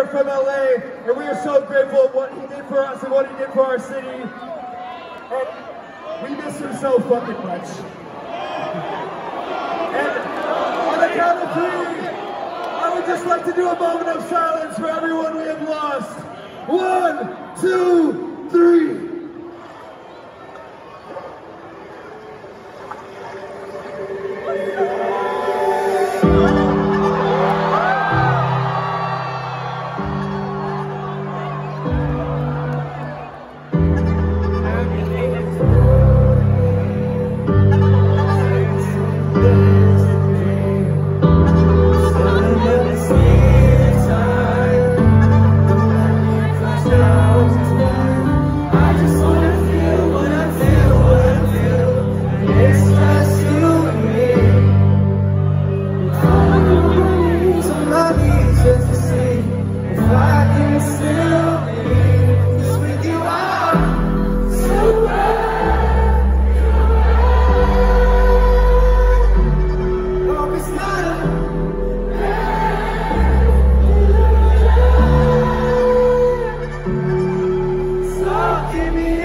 here from LA, and we are so grateful of what he did for us and what he did for our city. And we miss him so fucking much. And on the count of three, I would just like to do a moment of silence for everyone we have lost. One, two, baby.